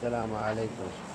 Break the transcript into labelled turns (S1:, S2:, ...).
S1: السلام عليكم.